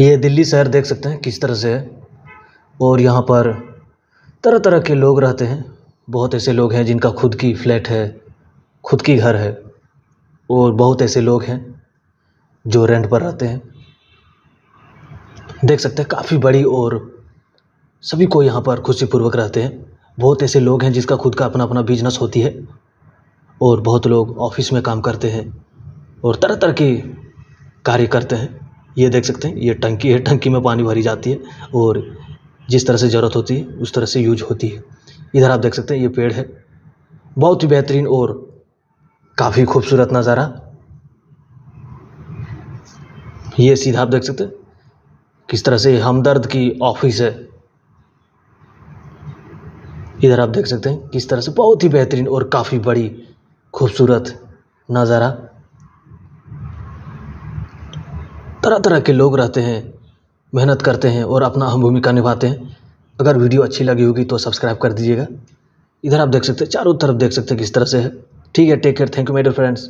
ये दिल्ली शहर देख सकते हैं, किस तरह से है। और यहाँ पर तरह तरह के लोग रहते हैं। बहुत ऐसे लोग हैं जिनका खुद की फ्लैट है, खुद की घर है, और बहुत ऐसे लोग हैं जो रेंट पर रहते हैं। देख सकते हैं, काफ़ी बड़ी और सभी को यहाँ पर खुशीपूर्वक रहते हैं। बहुत ऐसे लोग हैं जिसका खुद का अपना अपना बिज़नेस होती है, और बहुत लोग ऑफ़िस में काम करते हैं, और तरह तरह के कार्य करते हैं। ये देख सकते हैं, ये टंकी है, टंकी में पानी भरी जाती है और जिस तरह से ज़रूरत होती है, उस तरह से यूज़ होती है। इधर आप देख सकते हैं, ये पेड़ है। बहुत ही बेहतरीन और काफ़ी खूबसूरत नज़ारा। ये सीधा आप देख सकते हैं, किस तरह से हमदर्द की ऑफ़िस है। इधर आप देख सकते हैं, किस तरह से बहुत ही बेहतरीन और काफ़ी बड़ी, खूबसूरत नज़ारा। तरह तरह के लोग रहते हैं, मेहनत करते हैं और अपना अहम भूमिका निभाते हैं। अगर वीडियो अच्छी लगी होगी तो सब्सक्राइब कर दीजिएगा। इधर आप देख सकते हैं, चारों तरफ़ देख सकते हैं किस तरह से है। ठीक है take care thank you my dear friends